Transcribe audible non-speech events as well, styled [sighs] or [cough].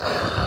you [sighs] [sighs]